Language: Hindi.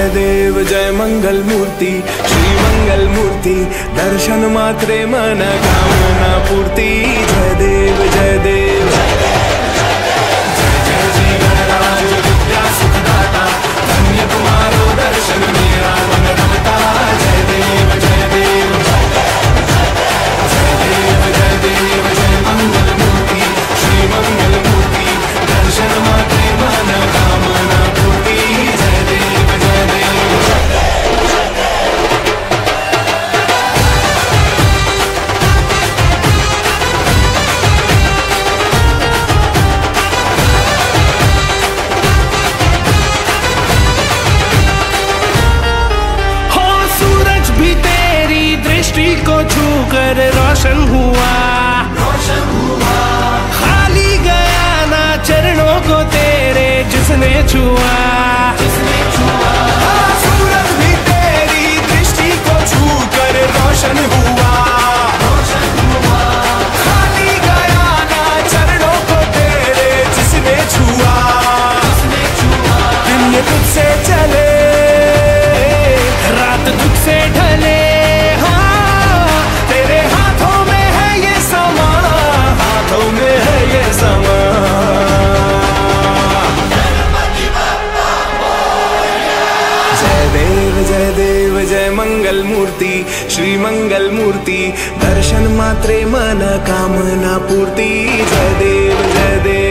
जय देव जय मंगल मूर्ति श्री मंगल मूर्ति दर्शन मात्रे मन कामना पूर्ति। जय देव जय देव। रोशन हुआ मंगल मूर्ति श्री मंगल मूर्ति दर्शन मात्रे मन कामना पूर्ति। जय देव जय देव।